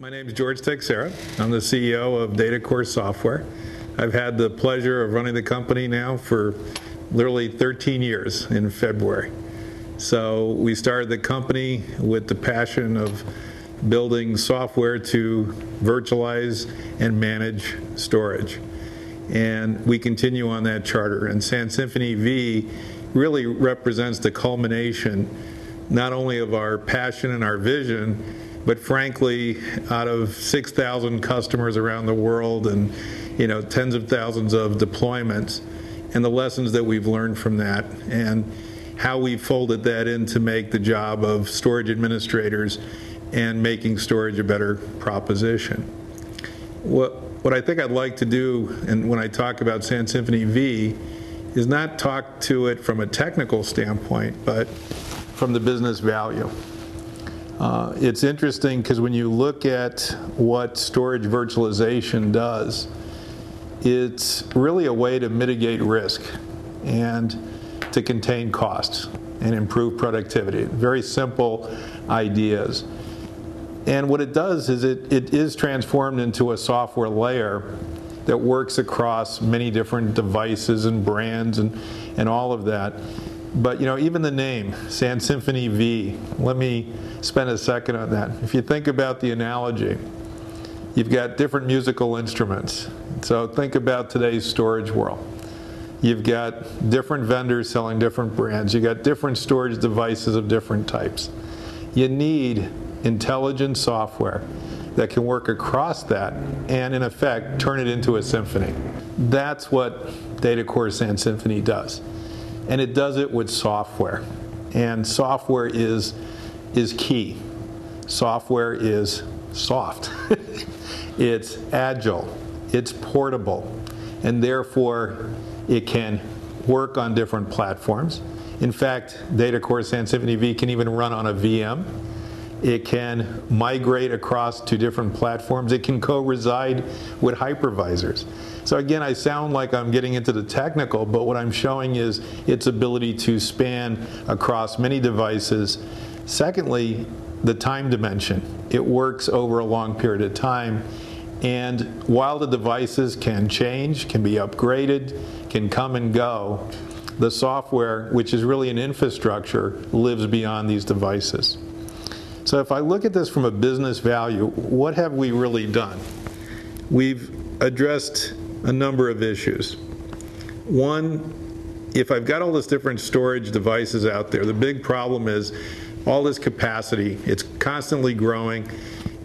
My name is George Teixiera. I'm the CEO of DataCore Software. I've had the pleasure of running the company now for literally 13 years in February. So we started the company with the passion of building software to virtualize and manage storage. And we continue on that charter. And SANsymphony-V really represents the culmination not only of our passion and our vision, but frankly, out of 6,000 customers around the world and you know tens of thousands of deployments, and the lessons that we've learned from that, and how we folded that in to make the job of storage administrators and making storage a better proposition. What what I think I'd like to do, and when I talk about SANsymphony-V, is not talk to it from a technical standpoint, but from the business value. Uh, it's interesting because when you look at what storage virtualization does, it's really a way to mitigate risk and to contain costs and improve productivity. Very simple ideas. And what it does is it, it is transformed into a software layer that works across many different devices and brands and, and all of that. But you know, even the name, SANsymphony-V, let me spend a second on that. If you think about the analogy, you've got different musical instruments. So think about today's storage world. You've got different vendors selling different brands. You've got different storage devices of different types. You need intelligent software that can work across that and, in effect, turn it into a symphony. That's what DataCore SANsymphony does and it does it with software. And software is, is key. Software is soft. it's agile, it's portable, and therefore it can work on different platforms. In fact, DataCore SANsymphony-V can even run on a VM. It can migrate across to different platforms. It can co-reside with hypervisors. So again, I sound like I'm getting into the technical, but what I'm showing is its ability to span across many devices. Secondly, the time dimension. It works over a long period of time. And while the devices can change, can be upgraded, can come and go, the software, which is really an infrastructure, lives beyond these devices. So if I look at this from a business value, what have we really done? We've addressed a number of issues. One, if I've got all this different storage devices out there, the big problem is all this capacity. It's constantly growing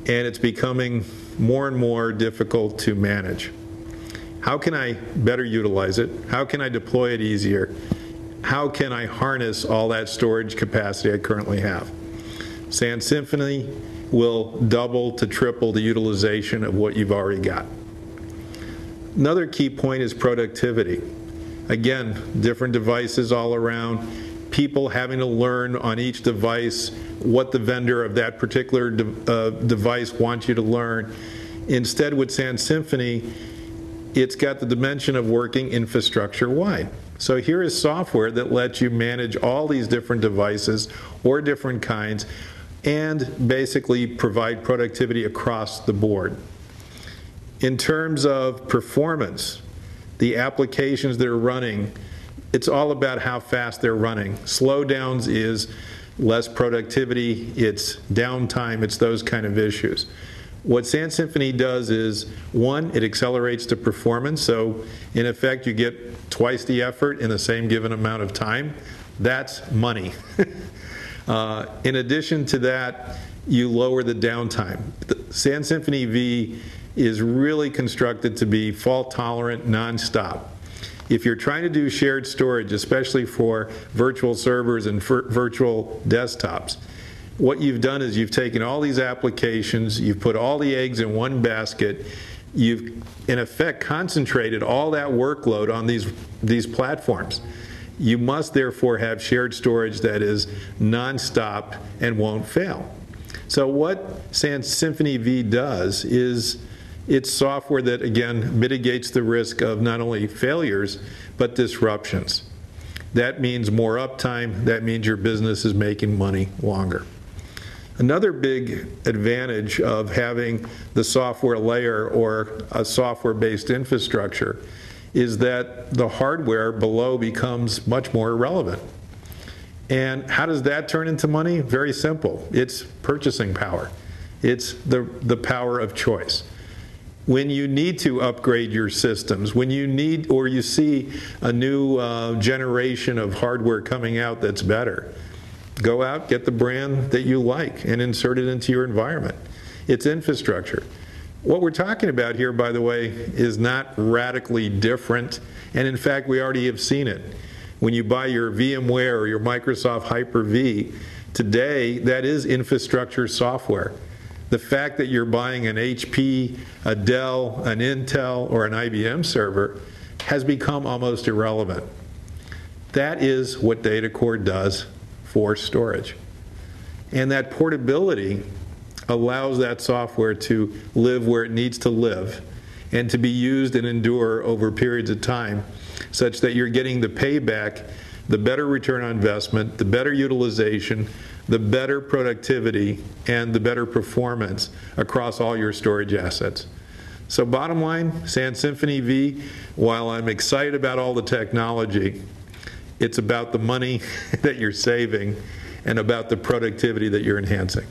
and it's becoming more and more difficult to manage. How can I better utilize it? How can I deploy it easier? How can I harness all that storage capacity I currently have? SANsymphony will double to triple the utilization of what you've already got. Another key point is productivity. Again, different devices all around, people having to learn on each device what the vendor of that particular de uh, device wants you to learn. Instead, with SANsymphony, it's got the dimension of working infrastructure wide. So here is software that lets you manage all these different devices or different kinds and basically provide productivity across the board. In terms of performance, the applications that are running, it's all about how fast they're running. Slowdowns is less productivity, it's downtime, it's those kind of issues. What SANsymphony does is, one, it accelerates the performance, so in effect you get twice the effort in the same given amount of time. That's money. Uh, in addition to that, you lower the downtime. The SANsymphony-V is really constructed to be fault tolerant nonstop. If you're trying to do shared storage, especially for virtual servers and virtual desktops, what you've done is you've taken all these applications, you've put all the eggs in one basket, you've in effect concentrated all that workload on these, these platforms. You must therefore have shared storage that is nonstop and won't fail. So what SANsymphony-V does is it's software that again mitigates the risk of not only failures but disruptions. That means more uptime, that means your business is making money longer. Another big advantage of having the software layer or a software based infrastructure is that the hardware below becomes much more irrelevant. And how does that turn into money? Very simple it's purchasing power, it's the, the power of choice. When you need to upgrade your systems, when you need or you see a new uh, generation of hardware coming out that's better, go out, get the brand that you like, and insert it into your environment. It's infrastructure. What we're talking about here, by the way, is not radically different, and in fact, we already have seen it. When you buy your VMware or your Microsoft Hyper-V, today that is infrastructure software. The fact that you're buying an HP, a Dell, an Intel, or an IBM server has become almost irrelevant. That is what DataCore does for storage. And that portability allows that software to live where it needs to live and to be used and endure over periods of time such that you're getting the payback, the better return on investment, the better utilization, the better productivity, and the better performance across all your storage assets. So, bottom line, SANsymphony-V, while I'm excited about all the technology, it's about the money that you're saving and about the productivity that you're enhancing.